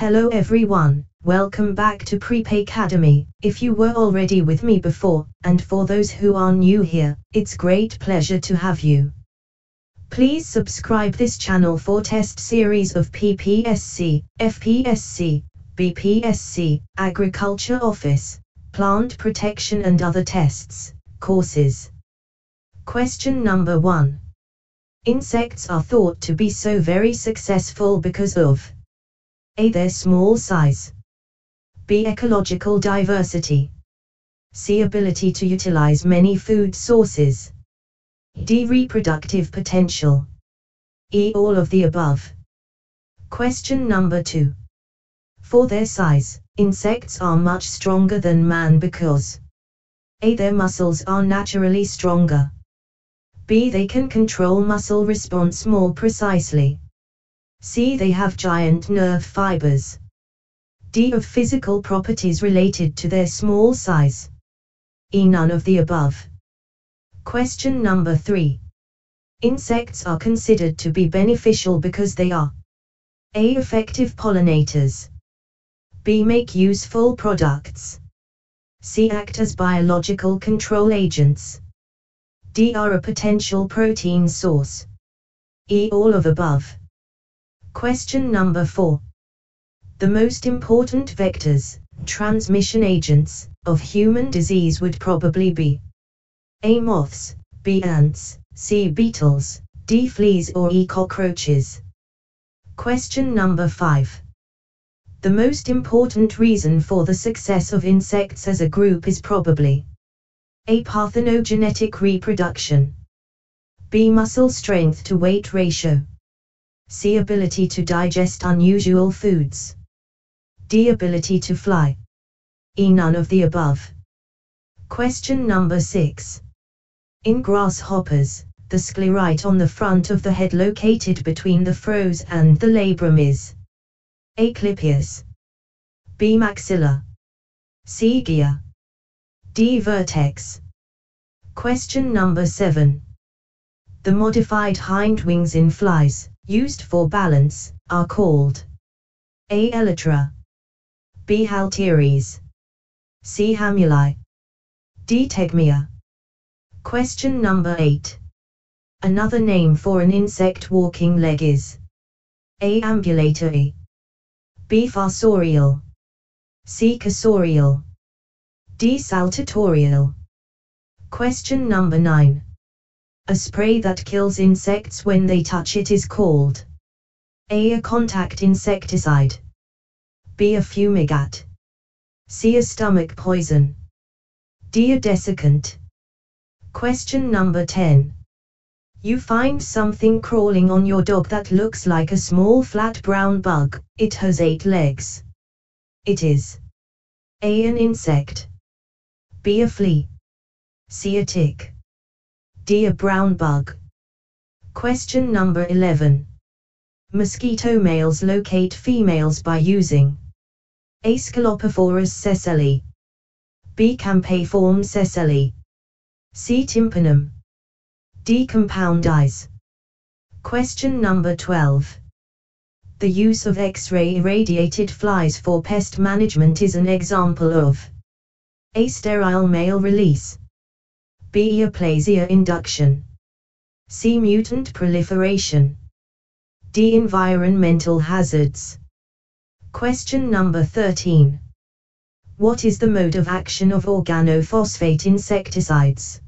Hello everyone, welcome back to Prep Academy. If you were already with me before, and for those who are new here, it's great pleasure to have you. Please subscribe this channel for test series of PPSC, FPSC, BPSC, Agriculture Office, Plant Protection and other tests, courses. Question number 1. Insects are thought to be so very successful because of a. Their small size. B. Ecological diversity. C. Ability to utilize many food sources. D. Reproductive potential. E. All of the above. Question number 2. For their size, insects are much stronger than man because A. Their muscles are naturally stronger. B. They can control muscle response more precisely. C. They have giant nerve fibers. D. Of physical properties related to their small size. E. None of the above. Question number 3. Insects are considered to be beneficial because they are A. Effective pollinators. B. Make useful products. C. Act as biological control agents. D. Are a potential protein source. E. All of above. Question number 4. The most important vectors, transmission agents, of human disease would probably be A. Moths, B. Ants, C. Beetles, D. Fleas or E. Cockroaches. Question number 5. The most important reason for the success of insects as a group is probably A. Parthenogenetic reproduction. B. Muscle strength to weight ratio. C. Ability to digest unusual foods. D. Ability to fly. E. None of the above. Question number 6. In grasshoppers, the sclerite on the front of the head located between the frons and the labrum is A. Clypeus. B. Maxilla. C. Gia. D. Vertex. Question number 7. The modified hindwings in flies, used for balance, are called A. Elytra, B. Halteres, C. Hamuli, D. Tegmina. Question number 8. Another name for an insect walking leg is A. Ambulatory, B. Fossorial, C. Cursorial, D. Saltatorial. Question number 9. A spray that kills insects when they touch it is called A. A contact insecticide. B. A fumigant. C. A stomach poison. D. A desiccant. Question number 10. You find something crawling on your dog that looks like a small flat brown bug, it has eight legs. It is A. An insect. B. A flea. C. A tick. D. A brown bug. Question number 11. Mosquito males locate females by using A. Scolopophorous sensilla. B. Campaniform sensilla. C. Tympanum. D. Compound eyes. Question number 12. The use of X-ray irradiated flies for pest management is an example of A. Sterile male release. B. Aplasia induction. C. Mutant proliferation. D. Environmental hazards. Question number 13. What is the mode of action of organophosphate insecticides?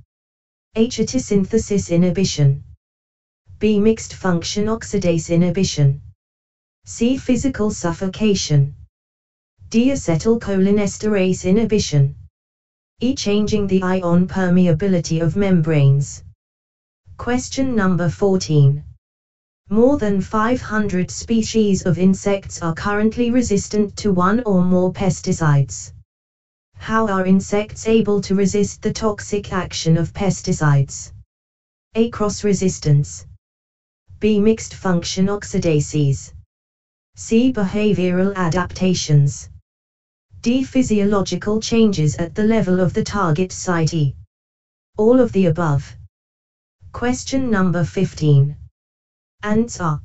H. Synthesis inhibition. B. Mixed function oxidase inhibition. C. Physical suffocation. D. Acetylcholinesterase inhibition e changing the ion permeability of membranes. Question number 14. More than 500 species of insects are currently resistant to one or more pesticides. How are insects able to resist the toxic action of pesticides? A. Cross resistance. B. Mixed function oxidases. C. Behavioral adaptations. D. Physiological changes at the level of the target site E. All of the above. Question number 15. Ants are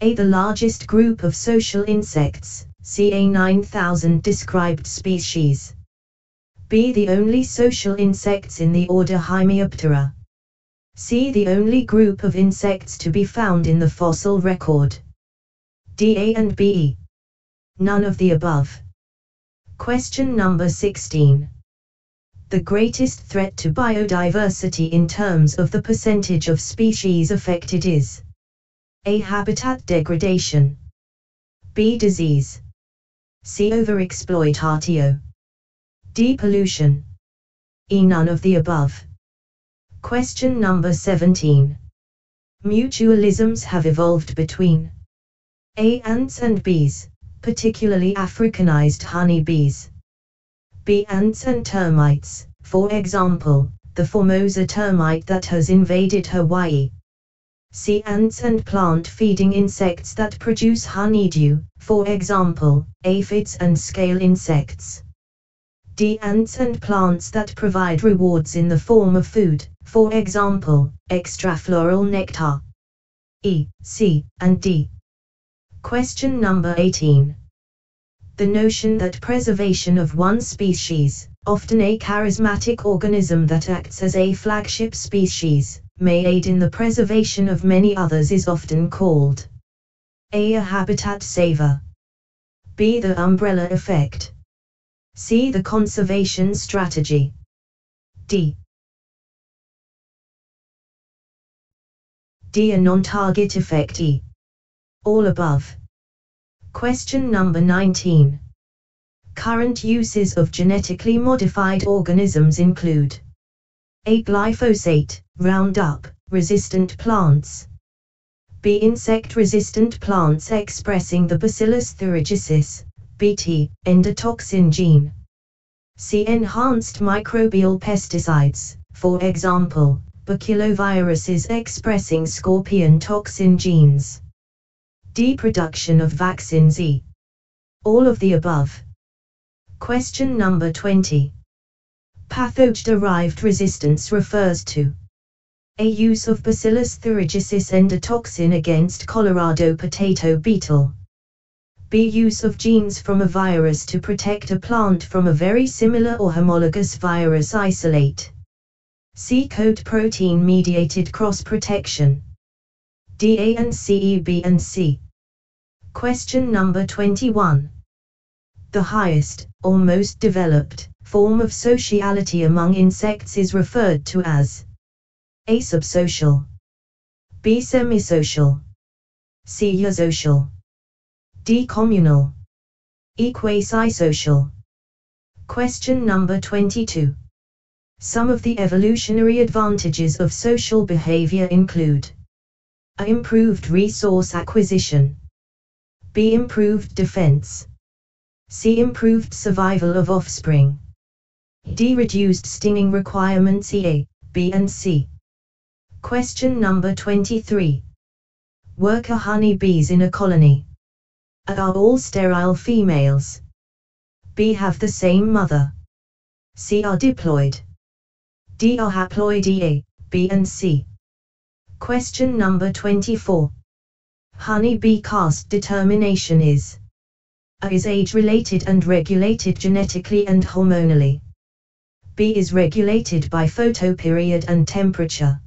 A. The largest group of social insects, ca 9000 described species. B. The only social insects in the order Hymenoptera. C. The only group of insects to be found in the fossil record. D. A and B. None of the above. Question number 16. The greatest threat to biodiversity in terms of the percentage of species affected is A. Habitat degradation. B. Disease. C. Overexploitatio. D. Pollution. E. None of the above. Question number 17. Mutualisms have evolved between A. Ants and bees, particularly Africanized honeybees. B. Ants and termites, for example, the Formosan termite that has invaded Hawaii. C. Ants and plant-feeding insects that produce honeydew, for example, aphids and scale insects. D. Ants and plants that provide rewards in the form of food, for example, extrafloral nectar. E, C, and D. Question number 18. The notion that preservation of one species, often a charismatic organism that acts as a flagship species, may aid in the preservation of many others is often called A. A habitat saver. B. The umbrella effect. C. The conservation strategy. D. D. A non-target effect E. All above. Question number 19. Current uses of genetically modified organisms include A. Glyphosate, Roundup, resistant plants. B. Insect-resistant plants expressing the Bacillus thuringiensis, BT, endotoxin gene. C. Enhanced microbial pesticides, for example, baculoviruses expressing scorpion toxin genes. D. Production of vaccines E. All of the above. Question number 20. Pathogen-derived resistance refers to a use of Bacillus thuringiensis endotoxin against Colorado potato beetle. B. Use of genes from a virus to protect a plant from a very similar or homologous virus isolate. C. Coat protein mediated cross protection. D. A and C. E. B and C. Question number 21. The highest, or most developed, form of sociality among insects is referred to as A. Subsocial B. Semisocial C. Eusocial D. Communal E. Quasi-social Question number 22. Some of the evolutionary advantages of social behavior include. Improved resource acquisition B. Improved defense C. Improved survival of offspring. D. Reduced stinging requirements E, B and C. Question number 23. Worker honeybees in a colony. A. Are all sterile females? B. Have the same mother. C. Are diploid. D. Are haploid E, B and C. Question number 24. Honeybee caste determination is a is age-related and regulated genetically and hormonally. B is regulated by photoperiod and temperature.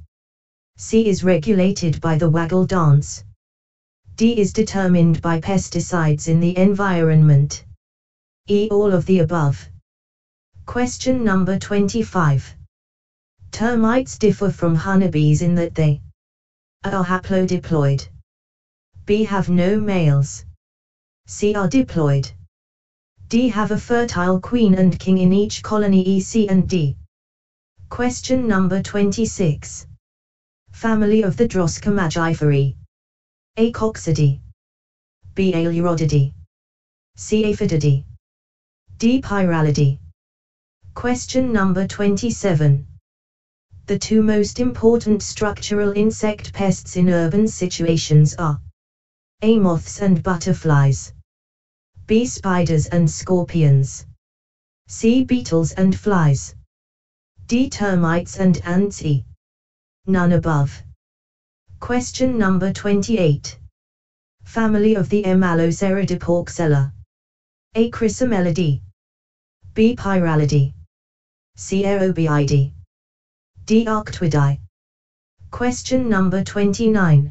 C is regulated by the waggle dance. D is determined by pesticides in the environment. E all of the above. Question number 25. Termites differ from honeybees in that they are haplodiploid. B have no males. C are diploid. D have a fertile queen and king in each colony E, C and D. Question number 26. Family of the Drosicha mangiferae. A. Coccidae. B. Aleyrodidae. C. Aphididae. D. Pyralidae. Question number 27. The two most important structural insect pests in urban situations are A. Moths and butterflies. B. Spiders and scorpions. C. Beetles and flies. D. Termites and ants E. None above. Question number 28. Family of the Emaloceridae Porxella. A. Chrysomelidae. B. Pyralidae. C. Aerobiidae. D. Arctiidae. Question number 29.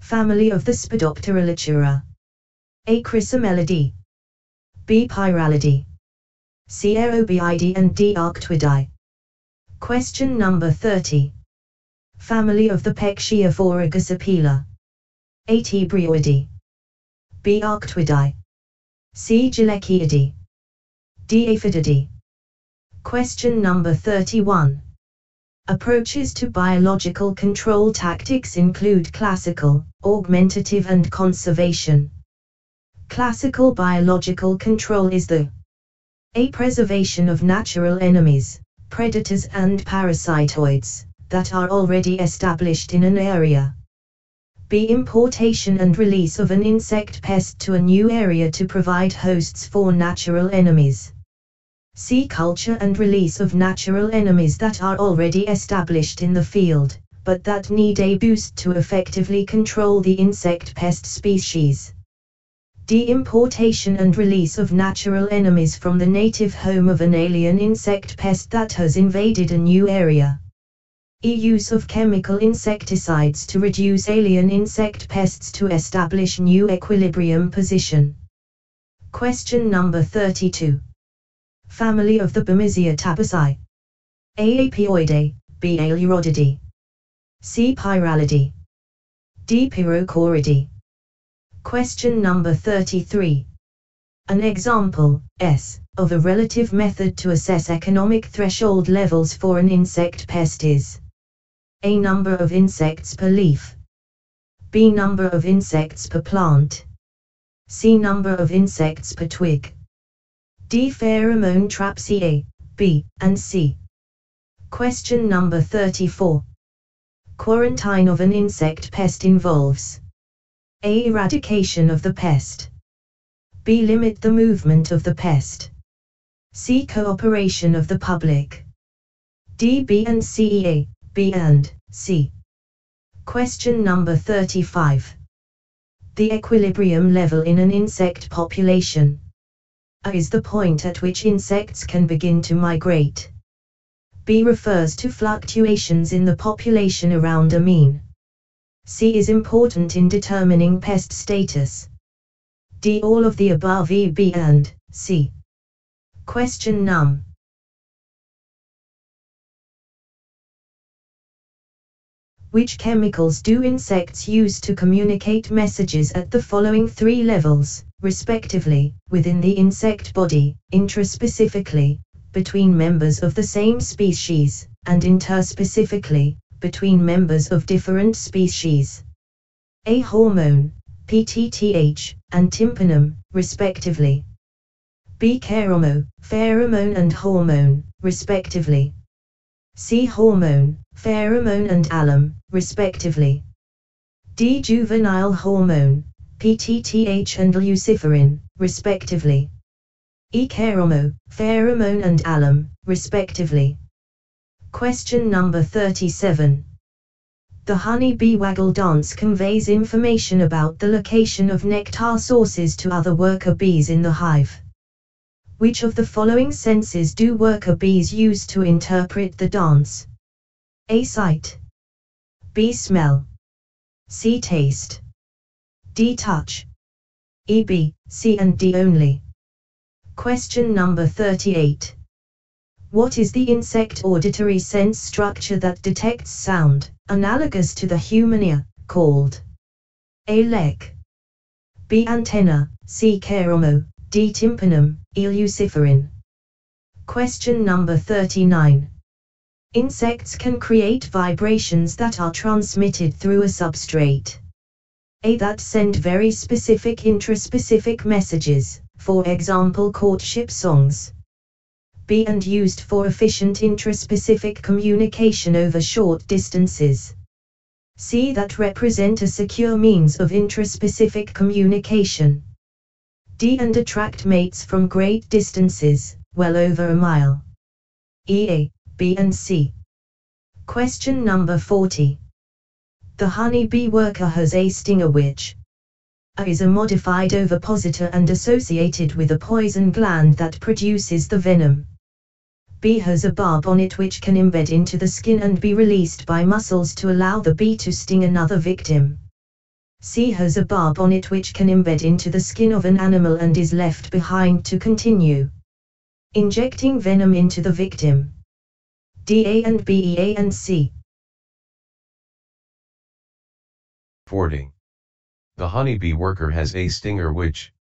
Family of the Spodoptera litura. A. Chrysomelidae. B. Pyralidae. C. Aerobiidae and D. Arctiidae. Question number 30. Family of the Pectinophora gossypiella. A. Tebrioidae. B. Arctiidae. C. Gelechiidae. D. Aphididae. Question number 31. Approaches to biological control tactics include classical, augmentative and conservation. Classical biological control is the a preservation of natural enemies, predators and parasitoids, that are already established in an area. B. Importation and release of an insect pest to a new area to provide hosts for natural enemies. C. Culture and release of natural enemies that are already established in the field, but that need a boost to effectively control the insect pest species. D. Importation and release of natural enemies from the native home of an alien insect pest that has invaded a new area. E. Use of chemical insecticides to reduce alien insect pests to establish new equilibrium position. Question number 32. Family of the tabaci. A. Apioidae, B. Aleyrodidae. C. Pyralidae. D. Pyrrhochoridae. Question number 33. An example, S, of a relative method to assess economic threshold levels for an insect pest is A number of insects per leaf, B number of insects per plant, C number of insects per twig, D pheromone trap C A, B, and C. Question number 34. Quarantine of an insect pest involves A. Eradication of the pest. B. Limit the movement of the pest. C. Cooperation of the public. D. B and C. A, B and C. Question number 35. The equilibrium level in an insect population. A is the point at which insects can begin to migrate. B refers to fluctuations in the population around a mean. C is important in determining pest status. D all of the above E, B and C. Question num. Which chemicals do insects use to communicate messages at the following three levels, respectively, within the insect body, intraspecifically, between members of the same species, and interspecifically, between members of different species? A hormone, PTTH, and tympanum, respectively. B kairomone, pheromone and hormone, respectively. C hormone, pheromone and alum, respectively. D. Juvenile hormone, PTTH and luciferin, respectively. E. Pheromone and alum, respectively. Question number 37. The honey-bee waggle dance conveys information about the location of nectar sources to other worker bees in the hive. Which of the following senses do worker bees use to interpret the dance? A. Sight. B. Smell. C. Taste. D. Touch. E. B, C and D only. Question number 38. What is the insect auditory sense structure that detects sound, analogous to the human ear, called A. Leg. B. Antenna, C. Kairomone, D. Tympanum, E. Luciferin. Question number 39. Insects can create vibrations that are transmitted through a substrate. A that send very specific intraspecific messages, for example courtship songs. B and used for efficient intraspecific communication over short distances. C that represent a secure means of intraspecific communication. D and attract mates from great distances, well over a mile. E. B and C. Question number 40. The honey bee worker has a stinger which is a modified ovipositor and associated with a poison gland that produces the venom. B has a barb on it which can embed into the skin and be released by muscles to allow the bee to sting another victim. C has a barb on it which can embed into the skin of an animal and is left behind to continue injecting venom into the victim. D A and B E A and C. 40. The honeybee worker has a stinger which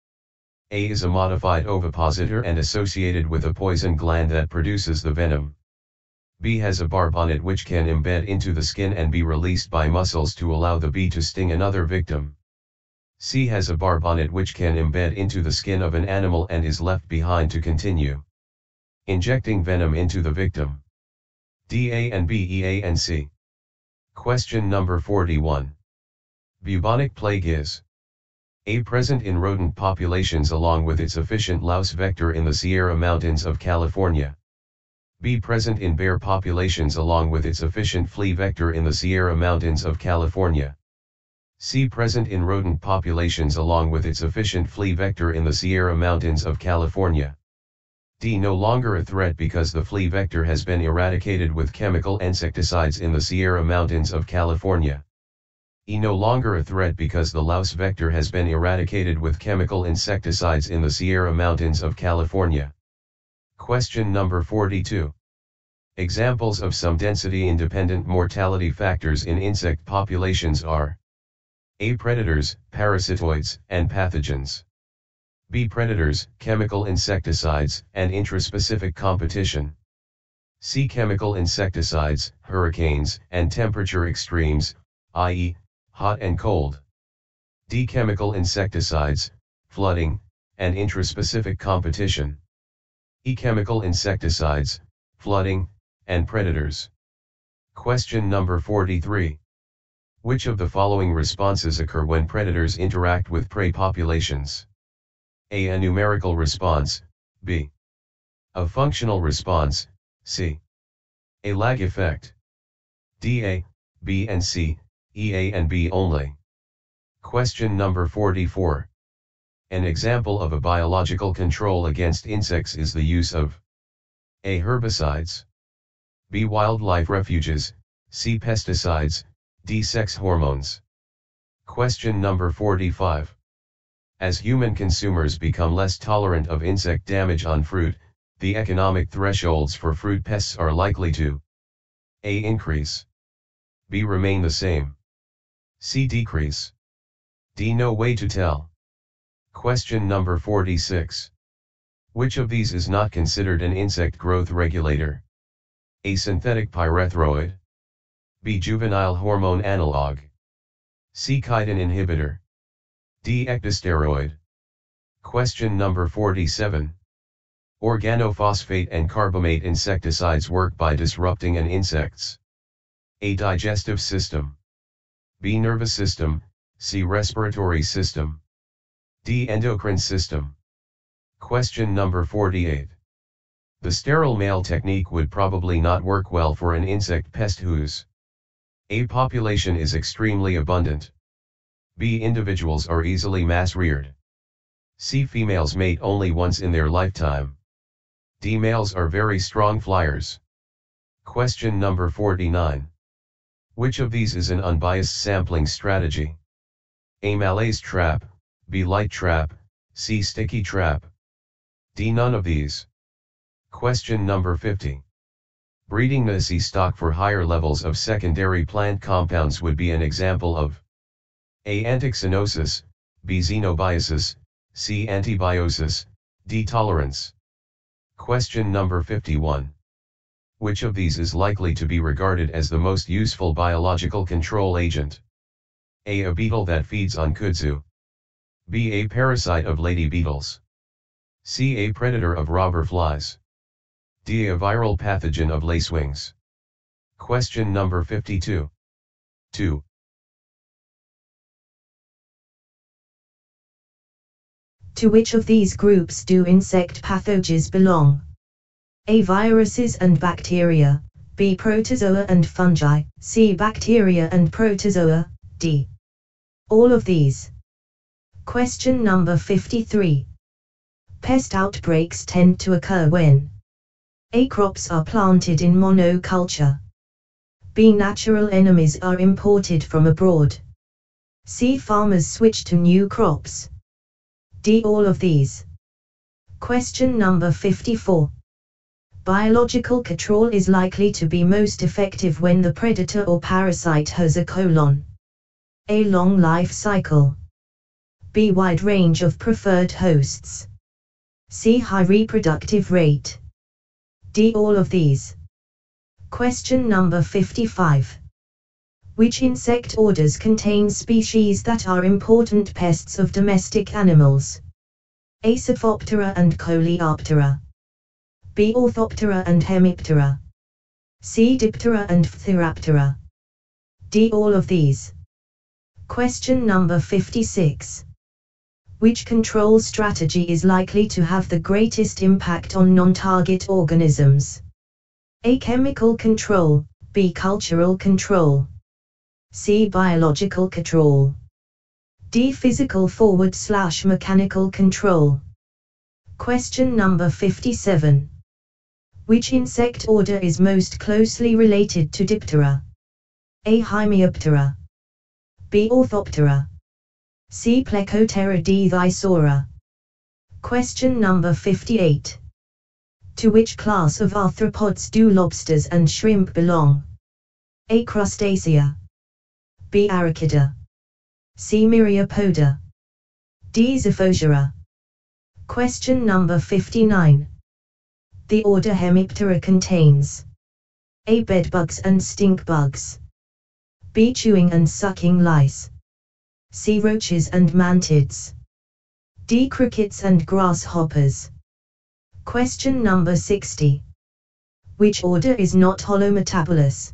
A is a modified ovipositor and associated with a poison gland that produces the venom. B has a barb on it which can embed into the skin and be released by muscles to allow the bee to sting another victim. C has a barb on it which can embed into the skin of an animal and is left behind to continue injecting venom into the victim. D A and B E A and C. Question number 41. Bubonic plague is A. Present in rodent populations along with its efficient louse vector in the Sierra Mountains of California. B. Present in bear populations along with its efficient flea vector in the Sierra Mountains of California. C. Present in rodent populations along with its efficient flea vector in the Sierra Mountains of California. D. No longer a threat because the flea vector has been eradicated with chemical insecticides in the Sierra Mountains of California. E. No longer a threat because the louse vector has been eradicated with chemical insecticides in the Sierra Mountains of California. Question number 42. Examples of some density-independent mortality factors in insect populations are A. Predators, parasitoids, and pathogens. B. Predators, chemical insecticides, and intraspecific competition. C. Chemical insecticides, hurricanes, and temperature extremes, i.e., hot and cold. D. Chemical insecticides, flooding, and intraspecific competition. E. Chemical insecticides, flooding, and predators. Question number 43. Which of the following responses occur when predators interact with prey populations? A. A numerical response, B. A functional response, C. A lag effect. D. A, B and C, E A and B only. Question number 44. An example of a biological control against insects is the use of A. Herbicides. B. Wildlife refuges, C. Pesticides, D. Sex hormones. Question number 45. As human consumers become less tolerant of insect damage on fruit, the economic thresholds for fruit pests are likely to A. Increase. B. Remain the same. C. Decrease. D. No way to tell. Question number 46. Which of these is not considered an insect growth regulator? A. Synthetic pyrethroid. B. Juvenile hormone analog. C. Chitin inhibitor. D. Ecdysteroid. Question number 47. Organophosphate and carbamate insecticides work by disrupting an insect's A. Digestive system. B. Nervous system, C. Respiratory system. D. Endocrine system. Question number 48. The sterile male technique would probably not work well for an insect pest whose A. Population is extremely abundant. B. Individuals are easily mass-reared. C. Females mate only once in their lifetime. D. Males are very strong flyers. Question number 49. Which of these is an unbiased sampling strategy? A. Malaise trap, B. Light trap, C. Sticky trap. D. None of these. Question number 50. Breeding Nasi stock for higher levels of secondary plant compounds would be an example of a. Antixenosis, B. Xenobiosis, C. Antibiosis, D. Tolerance. Question number 51. Which of these is likely to be regarded as the most useful biological control agent? A. A beetle that feeds on kudzu. B. A parasite of lady beetles. C. A predator of robber flies. D. A viral pathogen of lacewings. Question number 52. 2. To which of these groups do insect pathogens belong? A. Viruses and bacteria, B. Protozoa and fungi, C. Bacteria and protozoa, D. All of these. Question number 53. Pest outbreaks tend to occur when A. Crops are planted in monoculture. B. Natural enemies are imported from abroad. C. Farmers switch to new crops. D. All of these. Question number 54. Biological control is likely to be most effective when the predator or parasite has a colon. A long life cycle. B. Wide range of preferred hosts. C. High reproductive rate. D. All of these. Question number 55. Which insect orders contain species that are important pests of domestic animals? A. Pseuphoptera and Coleoptera. B. Orthoptera and Hemiptera. C. Diptera and Phthiraptera. D. All of these. Question number 56. Which control strategy is likely to have the greatest impact on non-target organisms? A. Chemical control, B. Cultural control. C. Biological control. D. Physical forward slash mechanical control. Question number 57. Which insect order is most closely related to Diptera? A. Hemioptera. B. Orthoptera. C. Plecoptera D. Thysanura. Question number 58. To which class of arthropods do lobsters and shrimp belong? A. Crustacea. B. Arachnida. C. Myriapoda. D. Xiphosura. Question number 59. The order Hemiptera contains A. Bedbugs and stink bugs. B. Chewing and sucking lice. C. Roaches and mantids. D. Crickets and grasshoppers. Question number 60. Which order is not holometabolous?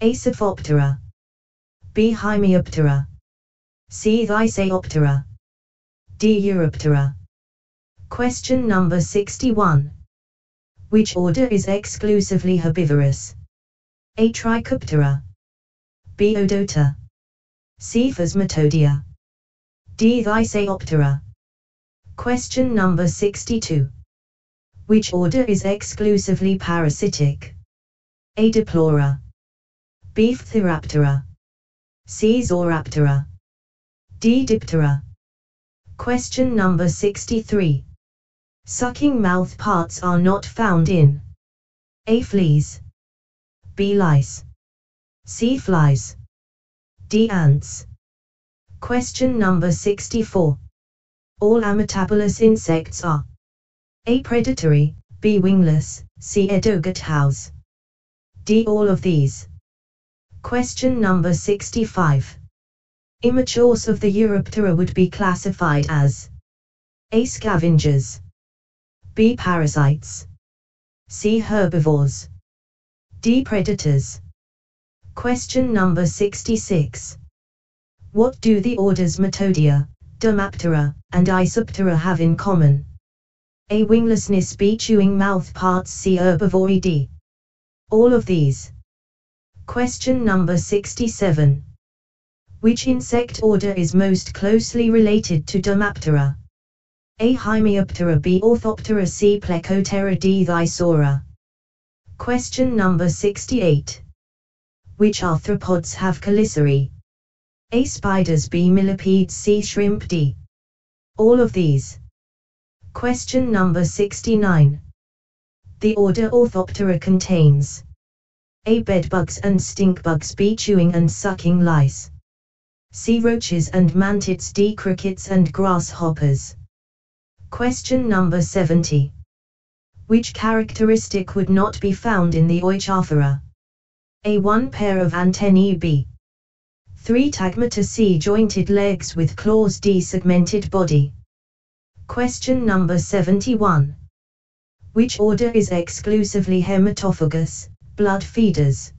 A. Pseuphoptera. B. Hemioptera. C. Thysanoptera. D. Euryptera. Question number 61. Which order is exclusively herbivorous? A. Trichoptera. B. Odonata. C. Phasmatodea. D. Thysanoptera. Question number 62. Which order is exclusively parasitic? A. Diplura. B. Phthiraptera. C. Zoraptera. D. Diptera. Question number 63. Sucking mouth parts are not found in A. Fleas. B. Lice. C. Flies. D. Ants. Question number 64. All ametabolous insects are A. Predatory, B. Wingless, C. House. D. All of these. Question number 65. Immatures of the Euryptera would be classified as A. Scavengers B. Parasites C. Herbivores D. Predators Question number 66. What do the orders Metodia, Dermaptera, and Isoptera have in common? A. Winglessness B. Chewing mouth parts C. Herbivory D. All of these. Question number 67. Which insect order is most closely related to Dermaptera? A. Hemioptera B. Orthoptera C. Plecoptera D. Thysanura. Question number 68 which arthropods have chelicerae? A. Spiders B. Millipedes C. Shrimp D. All of these. Question number 69. The order Orthoptera contains A. Bedbugs and stinkbugs B. Chewing and sucking lice. C. Roaches and mantids D. Crickets and grasshoppers. Question number 70. Which characteristic would not be found in the Oichophora? A. One pair of antennae B. 3 tagmata C. Jointed legs with claws D. Segmented body. Question number 71. Which order is exclusively hematophagous, blood feeders?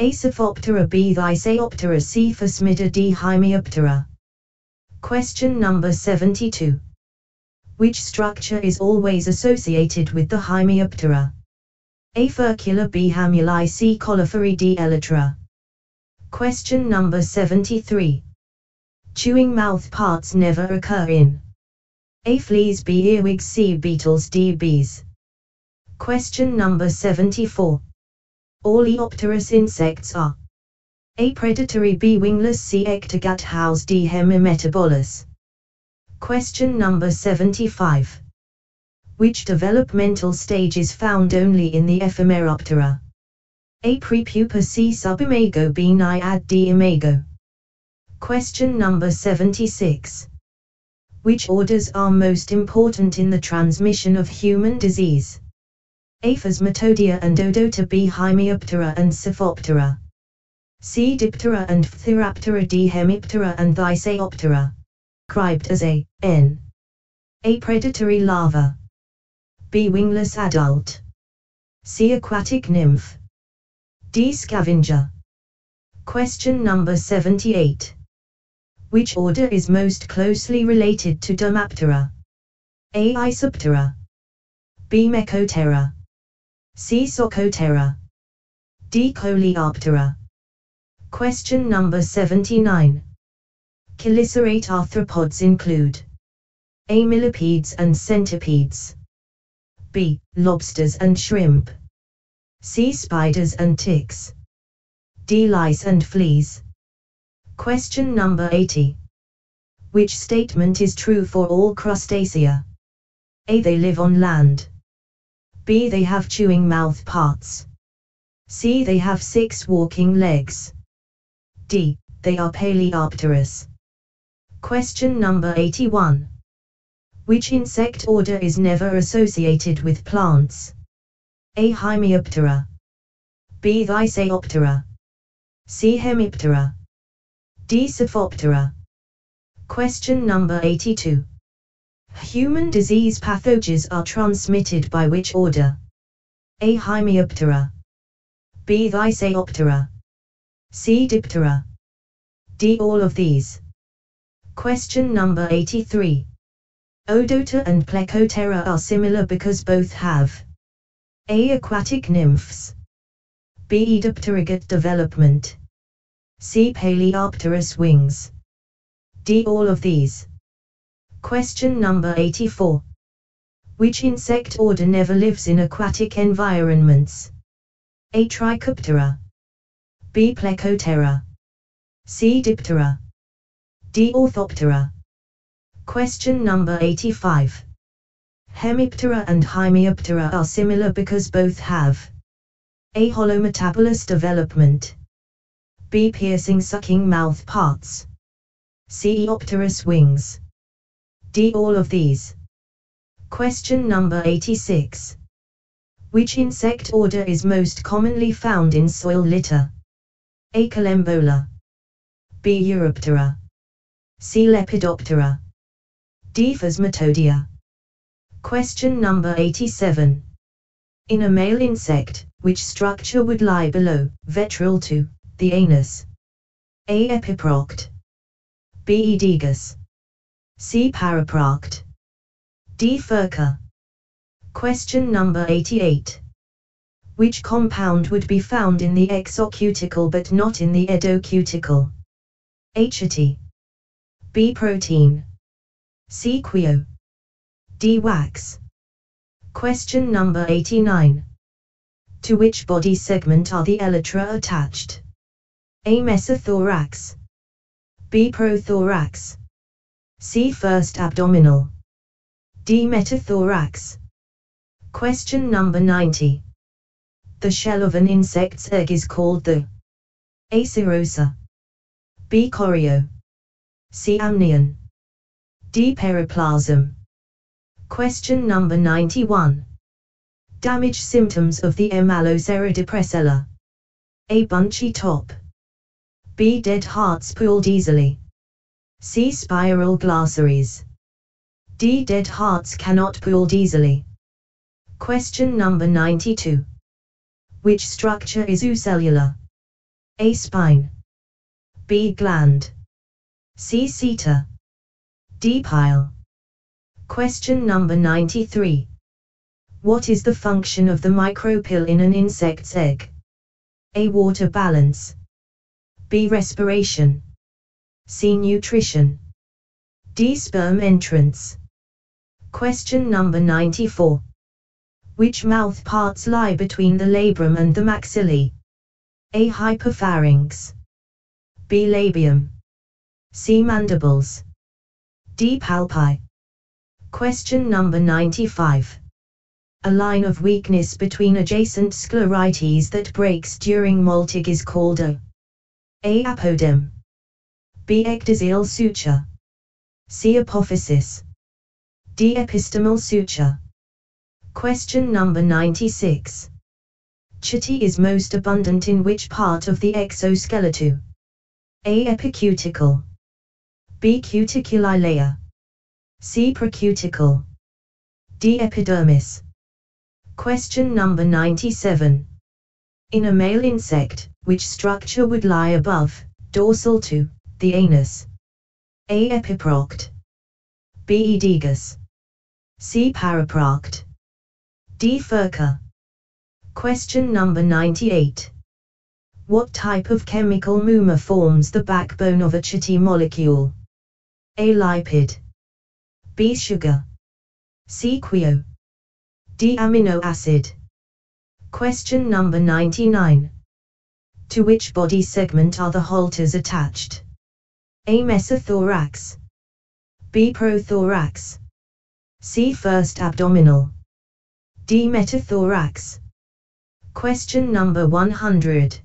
A. Pseuphoptera B. Thysanoptera C. Phasmida D. Hemioptera. Question number 72. Which structure is always associated with the Hymenoptera? A. Furcula B. Hamuli C. Caulophori D. Elytra. Question number 73. Chewing mouth parts never occur in A. Fleas B. Earwigs C. Beetles D. Bees. Question number 74. All Eopterous insects are A. Predatory B. Wingless C. Ectogat house D. Hemimetabolous. Question number 75. Which developmental stage is found only in the Ephemeroptera? A. Prepupa C. Subimago B. Naiad D. Imago. Question number 76. Which orders are most important in the transmission of human disease? A. Phasmatodea and Odonata B. Hemioptera and Siphonaptera. C. Diptera and Phthiraptera D. Hemiptera and Thysanoptera. Described as a N. A. Predatory larva. B. Wingless adult. C. Aquatic nymph. D. Scavenger. Question number 78. Which order is most closely related to Dermaptera? A. Isoptera. B. Mecoptera. C. Socothera. D. Coleoptera. Question number 79. Chelicerate arthropods include A. Millipedes and centipedes. B. Lobsters and shrimp. C. Spiders and ticks. D. Lice and fleas. Question number 80. Which statement is true for all crustacea? A. They live on land. B. They have chewing mouth parts. C. They have six walking legs. D. They are paleopterous. Question number 81. Which insect order is never associated with plants? A. Hemioptera. B. Thysanoptera. C. Hemiptera. D. Siphonaptera. Question number 82. Human disease pathogens are transmitted by which order? A. Hemioptera. B. Thysanoptera. C. Diptera. D. All of these. Question number 83. Odonata and Plecoptera are similar because both have A. Aquatic nymphs. B. Dipterygot development. C. Paleopterous wings. D. All of these. Question number 84. Which insect order never lives in aquatic environments? A. Trichoptera. B. Plecoptera. C. Diptera. D. Orthoptera. Question number 85. Hemiptera and Hemioptera are similar because both have A. Holometabolous development. B. Piercing sucking mouth parts. C. Opterous wings. D. All of these. Question number 86. Which insect order is most commonly found in soil litter? A. Collembola. B. Euryptera. C. Lepidoptera. D. Phasmatodea. Question number 87. In a male insect, which structure would lie below, ventral to, the anus? A. Epiproct. B. Aedeagus. C. Paraproct. D. Furca. Question number 88. Which compound would be found in the exocuticle but not in the endocuticle? HT. B. Protein. C. Quio. D. Wax. Question number 89. To which body segment are the elytra attached? A. Mesothorax. B. Prothorax. C. First abdominal. D. Metathorax. Question number 90. The shell of an insect's egg is called the A. Serosa. B. Chorion. C. Amnion. D. Periplasm. Question number 91. Damage symptoms of the Emmalocera depressella. A. Bunchy top. B. Dead hearts pooled easily. C. Spiral glossaries. D. Dead hearts cannot pooled easily. Question number 92. Which structure is eucellular? A. Spine. B. Gland. C. Seta. D. Pile. Question number 93. What is the function of the micropyle in an insect's egg? A. Water balance. B. Respiration. C. Nutrition. D. Sperm entrance. Question number 94. Which mouth parts lie between the labrum and the maxillae? A. Hypopharynx. B. Labium. C. Mandibles. D. Palpi. Question number 95. A line of weakness between adjacent sclerites that breaks during molting is called a A. Apodeme. B. Ecdysial suture. C. Apophysis. D. Epistomal suture. Question number 96. Chitin is most abundant in which part of the exoskeleton? A. Epicuticle. B. Cuticulin layer. C. Procuticle. D. Epidermis. Question number 97. In a male insect, which structure would lie above, dorsal to, the anus? A. Epiproct. B. Aedeagus. C. Paraproct. D. Furca. Question number 98. What type of chemical monomer forms the backbone of a chitin molecule? A. Lipid. B. Sugar. C. Quio. D. Amino acid. Question number 99. To which body segment are the halteres attached? A. Mesothorax. B. Prothorax. C. First abdominal. D. Metathorax. Question number 100.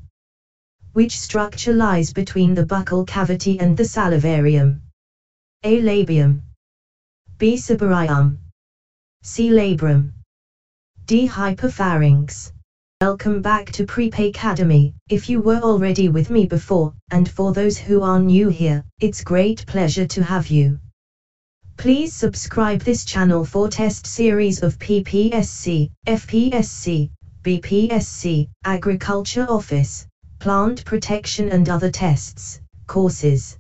Which structure lies between the buccal cavity and the salivarium? A. Labium. B. Cibarium. C. Labrum. D. hypopharynx. Welcome back to Prep Academy. If you were already with me before, and for those who are new here, it's great pleasure to have you. Please subscribe this channel for test series of PPSC, FPSC, BPSC, Agriculture Office, Plant Protection and other tests, courses.